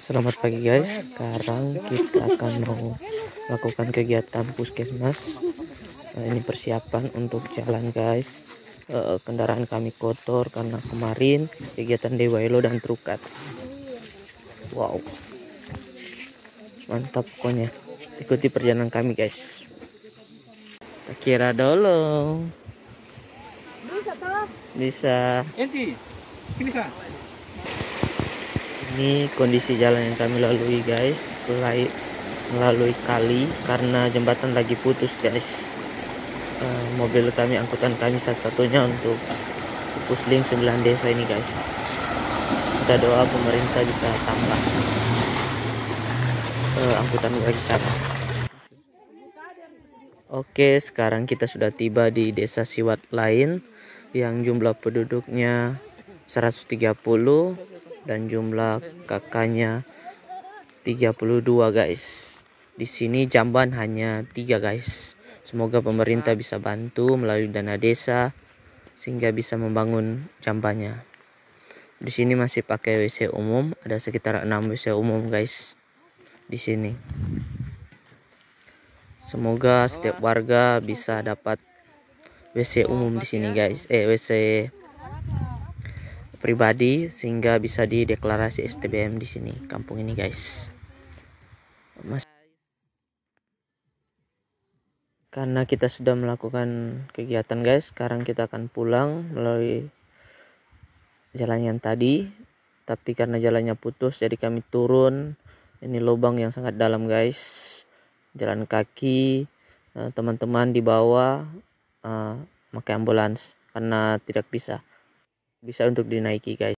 Selamat pagi guys. Sekarang kita akan mau melakukan kegiatan puskesmas. Nah, ini persiapan untuk jalan guys. E, kendaraan kami kotor karena kemarin kegiatan Dewaylo dan Trukat. Wow. Mantap pokoknya. Ikuti perjalanan kami guys. Tak kira dulu. Bisa. Enti, bisa. Ini kondisi jalan yang kami lalui guys, mulai melalui kali karena jembatan lagi putus guys. Uh, mobil kami, angkutan kami satu-satunya untuk pusling 9 desa ini guys. Kita doa pemerintah bisa tambah uh, angkutan kami. Oke, sekarang kita sudah tiba di desa Siwat lain yang jumlah penduduknya 130 dan jumlah kakaknya 32 guys. Di sini jamban hanya tiga guys. Semoga pemerintah bisa bantu melalui dana desa sehingga bisa membangun jambannya. Di sini masih pakai WC umum. Ada sekitar 6 WC umum guys di sini. Semoga setiap warga bisa dapat WC umum di sini guys. Eh WC pribadi sehingga bisa dideklarasi STBM di sini kampung ini guys. Mas karena kita sudah melakukan kegiatan guys sekarang kita akan pulang melalui jalan yang tadi. Tapi karena jalannya putus jadi kami turun. Ini lubang yang sangat dalam guys. Jalan kaki eh, teman-teman di bawah uh, pakai ambulans karena tidak bisa bisa untuk dinaiki guys